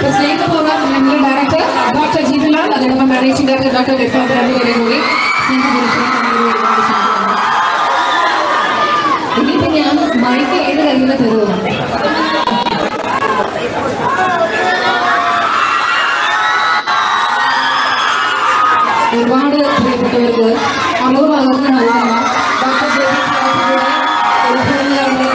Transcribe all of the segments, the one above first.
ഇപ്പൊ സ്നേഹപൂർവ്വം ഞങ്ങളുടെ ഡയറക്ടർ ഡോക്ടർ ജീവൻലാൽ അതോടൊപ്പം മാനേജിംഗ് ഡയറക്ടർ ഡോക്ടർ വിക്രം രണ്ടുപേരെ കൂടി സ്നേഹപുരസ്സരം കൊണ്ടുവരുവാൻ ക്ഷണിക്കുകയാണ്. ഇനിയിപ്പോ ഞാൻ മൈക്ക് ഏത് കയ്യിൽ തരുമോ ഒരുപാട് പ്രിയപ്പെട്ടവർക്ക് അറിവ് പകർന്നു നൽകുന്ന ഡോക്ടർ ജോബി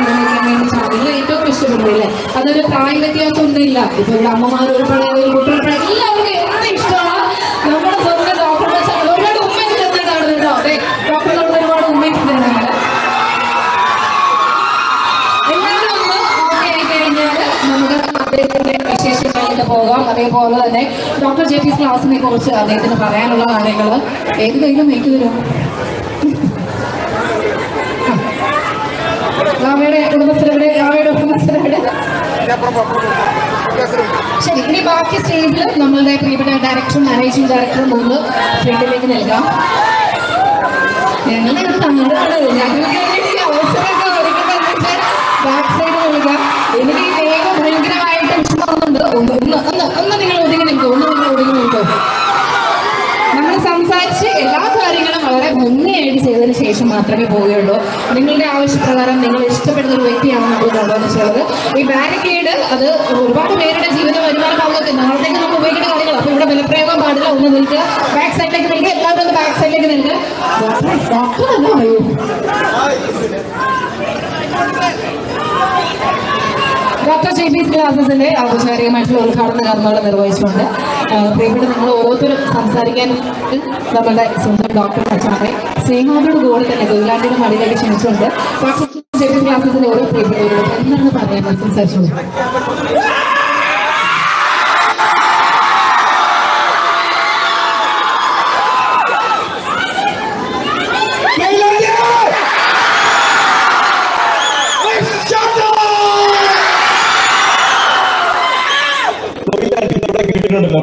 ഏറ്റവും ഇഷ്ടപ്പെടുന്നില്ലേ. അതൊരു പ്രായ വ്യത്യാസം ഒന്നുമില്ല ഇപ്പൊ ഇവിടെ അമ്മമാർ ഉൾപ്പെടെ ഒരു കുട്ടികൾ ഉൾപ്പെടെ എല്ലാവർക്കും എന്ത് ഇഷ്ടമാണ് നമ്മുടെ സ്വന്തം ഡോക്ടർ ഒരുപാട് ഉമ്മയ്ക്ക് തന്നിട്ടാണ് കേട്ടോ. അതെ ഡോക്ടറുകൾക്ക് ഒരുപാട് വിശേഷങ്ങളിലേക്ക് പോകാം. അതേപോലെ തന്നെ ഡോക്ടർ ജെ പി ക്ലാസിനെ കുറിച്ച് അദ്ദേഹത്തിന് പറയാനുള്ള കാര്യങ്ങൾ ഏത് കയ്യിലും നീക്കി രാമയുടെ കുടുംബസ്ഥരുടെ ശരി ഇനി ബാക്കി സ്റ്റേജിൽ നമ്മളുടെ പ്രിയപ്പെട്ട ഡയറക്ടറും മാനേജിംഗ് ഡയറക്ടറും ഒന്ന് ഫ്രണ്ടിലേക്ക് നൽകാം. ഞങ്ങളുടെ അവസരമൊക്കെ ബാക്ക് നൽകാം. എനിക്ക് വേഗം ഭയങ്കരമായിട്ട് ഒന്ന് ഒന്ന് ഒന്ന് നിങ്ങൾ ശേഷം മാത്രമേ പോവുകയുള്ളൂ. നിങ്ങളുടെ ആവശ്യപ്രകാരം നിങ്ങൾ ഇഷ്ടപ്പെടുന്ന ഒരു വ്യക്തിയാണ് നമ്മൾ കൊണ്ടുവന്നിട്ടുള്ളത് ഈ ബാരിക്കേഡ് അത് ഒരുപാട് പേരുടെ ജീവിത വരുമാന ഭാഗത്ത് നാളത്തേക്ക് നമുക്ക് ഉപയോഗിക്കുന്ന കാര്യങ്ങൾ അപ്പൊ ഇവിടെ ബലപ്രയോഗം പാടില്ല ഒന്ന് നിൽക്കുക. ബാക്ക് സൈഡിലേക്ക് നിൽക്കുക എല്ലാവരും ഒന്ന് ബാക്ക് സൈഡിലേക്ക് നിൽക്കുക. ഡോക്ടർ ജെ പി ക്ലാസസിന്റെ ഔപചാരികമായിട്ടുള്ള ഉദ്ഘാടന കർമ്മങ്ങൾ നിർവഹിച്ചുകൊണ്ട് പ്രിയപ്പെട്ട നിങ്ങൾ ഓരോരുത്തരും സംസാരിക്കാൻ നമ്മുടെ സ്വന്തം ഡോക്ടർ അച്ഛനെ സ്നേഹത്തോട് കൂടെ തന്നെ തൊഴിലാളിയുടെ മടിയിലേക്ക് ക്ഷണിച്ചുകൊണ്ട് ഡോക്ടർ ജെ പി ക്ലാസസിന്റെ ഓരോ പ്രിയപ്പെട്ടവരോട് എന്താണ് പറയാൻ സംസാരിച്ചു. കേട്ടിട്ടുണ്ടല്ലോ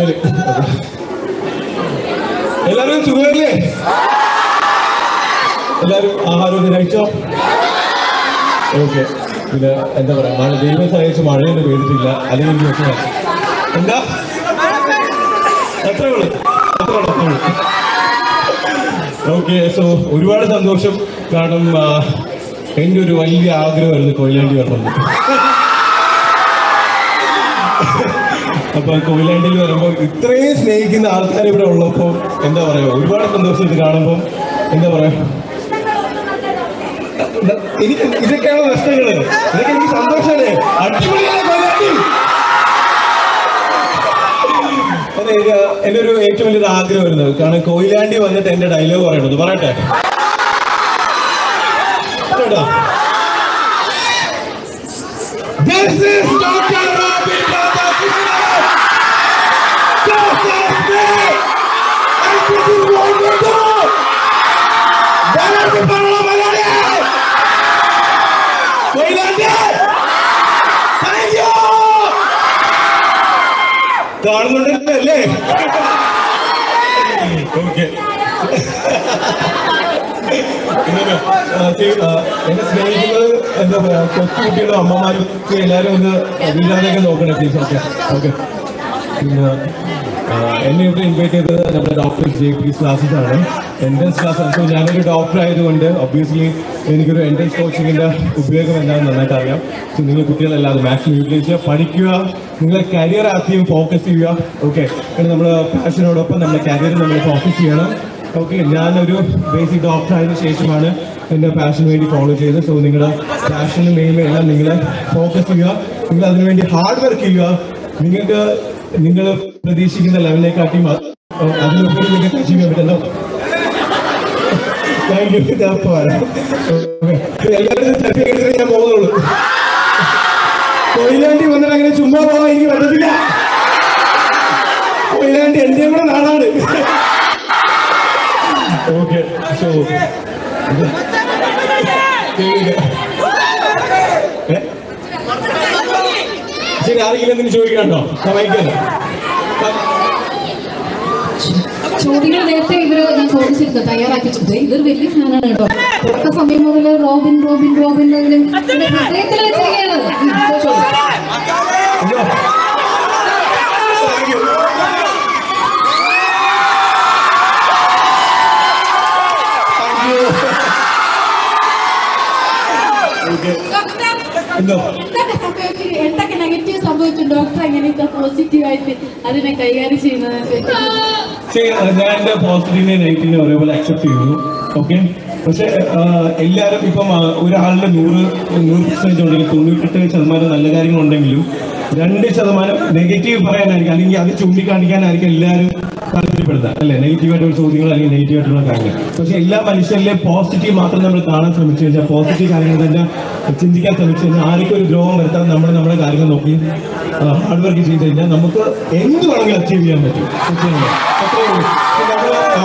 ശരി. എല്ലാരും സുഖമല്ലേ എല്ലാരും ആഹാരം കഴിച്ചോ? ഓക്കെ. പിന്നെ എന്താ പറയാ മഴ ദൈവം സഹായിച്ച് മഴയൊന്നും പെയ്തിട്ടില്ല. അല്ലെങ്കിൽ എന്താ? ഓക്കെ സോ ഒരുപാട് സന്തോഷം. കാരണം എന്റെ ഒരു വലിയ ആഗ്രഹമായിരുന്നു കൊയിലാണ്ടി വരണം അപ്പൊ കൊയിലാണ്ടിയിൽ വരുമ്പോൾ ഇത്രയും സ്നേഹിക്കുന്ന ആൾക്കാർ ഇവിടെ ഉള്ളപ്പോൾ എന്താ പറയാ ഒരുപാട് സന്തോഷം ഇത് കാണുമ്പോൾ എന്താ പറയാ? എനിക്ക് ഇതൊക്കെയാണ് നഷ്ടങ്ങൾ ഇതൊക്കെ എനിക്ക് സന്തോഷമല്ലേ അടിപൊളിയല്ലേ കൊയിലാണ്ടി അതെ എന്റെ എന്റെ ഒരു ഏറ്റവും വലിയൊരു ആഗ്രഹം വരുന്നത് കാരണം കൊയിലാണ്ടി വന്നിട്ട് എന്റെ ഡയലോഗ് പറയണത്. പറയട്ടെ? This. കാണുന്നുണ്ടല്ലേ ഓക്കെ എന്നെ സ്നേഹിക്കുന്നത് എന്താ പറയാ കൊച്ചുകുട്ടികളും അമ്മമാരും എല്ലാവരും ഒന്ന് വീഴാതെയൊക്കെ നോക്കണം പ്ലീസ് ഓക്കെ ഓക്കെ പിന്നെ എന്നെ ഇവിടെ ഇൻവൈറ്റ് ചെയ്തത് നമ്മുടെ ഡോക്ടർ ജെ പി ക്ലാസ്സസ് ആണ്. എൻട്രൻസ് ക്ലാസ് അപ്പോൾ ഞാനൊരു ഡോക്ടർ ആയതുകൊണ്ട് ഒബ്വിയസ്ലി എനിക്കൊരു എൻട്രൻസ് കോച്ചിങ്ങിന്റെ ഉപയോഗം എന്താണെന്ന് നന്നായിട്ട് അറിയാം സോ നിങ്ങൾ കുട്ടികളെല്ലാം അത് മാക്സിമം യൂട്ടിലൈസ് ചെയ്യുക പഠിക്കുക നിങ്ങളെ കരിയർ ആദ്യം ഫോക്കസ് ചെയ്യുക. ഓക്കെ കാരണം നമ്മൾ പാഷനോടൊപ്പം നമ്മുടെ കരിയർ നമ്മൾ ഫോക്കസ് ചെയ്യണം. ഓക്കെ ഞാനൊരു ബേസിക് ഡോക്ടർ ആയതിനു ശേഷമാണ് എന്റെ പാഷൻ വേണ്ടി ഫോളോ ചെയ്തത് സോ നിങ്ങളുടെ പാഷനും എയിമും എല്ലാം നിങ്ങൾ ഫോക്കസ് ചെയ്യുക. നിങ്ങൾ അതിനുവേണ്ടി ഹാർഡ് വർക്ക് ചെയ്യുക. നിങ്ങൾക്ക് നിങ്ങൾ പ്രതീക്ഷിക്കുന്ന ലെവലിലേക്കാട്ടിയും അതിനുപരി നിങ്ങൾക്ക് അച്ചീവ് ചെയ്യാൻ പറ്റുമല്ലോ താങ്ക് യു ഞാൻ പോരാം. എല്ലാവരും സർട്ടിഫിക്കറ്റ്സിന് ഞാൻ പോകുന്നുള്ളൂ കൊയിലാണ്ടി വന്നിട്ട് അങ്ങനെ ചുമ്മാ പോകാൻ എനിക്ക് പറ്റത്തില്ല. കൊയിലാണ്ടി എന്റെ കൂടെ നാടാണ്. ഓക്കെ സോ ശരി ആരെങ്കിലും എന്തിനു ചോദിക്കണ്ടോ സമ്മതിക്കല്ലോ ചോദ്യങ്ങൾ നേരത്തെ ഇവർ ഞാൻ ചോദിച്ചിരുന്നു തയ്യാറാക്കിയിട്ടുണ്ട്. ഇതൊരു വലിയ ഫാനാണ് കേട്ടോ. തുടക്ക സമയം മുതൽ റോബിൻ റോബിൻ റോബിൻ ഹൃദയത്തിൽ അതിനെ കൈകാര്യം ചെയ്യുന്നത് ഞാൻ എന്റെ പോസിറ്റീവിനെ നെഗറ്റീവിനെ ഒരേപോലെ അക്സെപ്റ്റ് ചെയ്യുന്നു ഓക്കെ പക്ഷെ എല്ലാവരും ഇപ്പം ഒരാളുടെ നൂറ് നൂറ് പെർസെന്റ് ഉണ്ടെങ്കിൽ തൊണ്ണൂറ്റെട്ട് ശതമാനം നല്ല കാര്യങ്ങളുണ്ടെങ്കിലും രണ്ട് ശതമാനം നെഗറ്റീവ് പറയാനായിരിക്കും. അല്ലെങ്കിൽ അത് ചൂണ്ടിക്കാണിക്കാനായിരിക്കും എല്ലാവരും താല്പര്യപ്പെടുന്നത് അല്ലെ? നെഗറ്റീവായിട്ടുള്ള ചോദ്യങ്ങൾ അല്ലെങ്കിൽ നെഗറ്റീവായിട്ടുള്ള കാര്യങ്ങൾ പക്ഷെ എല്ലാ മനുഷ്യരിലെ പോസിറ്റീവ് മാത്രം നമ്മൾ കാണാൻ ശ്രമിച്ചു കഴിഞ്ഞാൽ പോസിറ്റീവ് കാര്യങ്ങൾ തന്നെ ചിന്തിക്കാൻ ശ്രമിച്ചു കഴിഞ്ഞാൽ ആർക്കും ഒരു ദ്രോഹം വരുത്താൻ നമ്മൾ നമ്മുടെ കാര്യങ്ങൾ നോക്കി ഹാർഡ് വർക്ക് ചെയ്ത് കഴിഞ്ഞാൽ നമുക്ക് എന്ത് വേണമെങ്കിലും അച്ചീവ് ചെയ്യാൻ പറ്റും.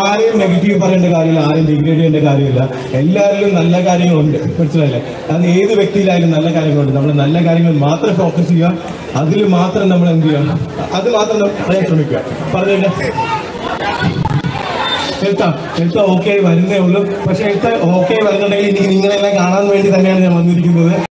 ആരെയും നെഗറ്റീവ് പറയേണ്ട കാര്യമില്ല ആരെയും ഡിഗ്രേഡ് ചെയ്യേണ്ട കാര്യമില്ല. എല്ലാവരിലും നല്ല കാര്യങ്ങളുണ്ട്. മനസ്സിലായില്ലേ? അത് ഏത് വ്യക്തിയിലായാലും നല്ല കാര്യങ്ങളുണ്ട്. നമ്മൾ നല്ല കാര്യങ്ങൾ മാത്രം ഫോക്കസ് ചെയ്യുക അതിൽ മാത്രം നമ്മൾ എന്ത് ചെയ്യണം അത് മാത്രം പറയാൻ ശ്രമിക്കുക. പറഞ്ഞിട്ട് എഴുത്താ എഴുത്ത ഓക്കെ വരുന്നേ ഉള്ളൂ. പക്ഷെ എഴുത്ത് ഓക്കെ വരുന്നുണ്ടെങ്കിൽ എനിക്ക് നിങ്ങളെല്ലാം കാണാൻ വേണ്ടി തന്നെയാണ് ഞാൻ വന്നിരിക്കുന്നത്.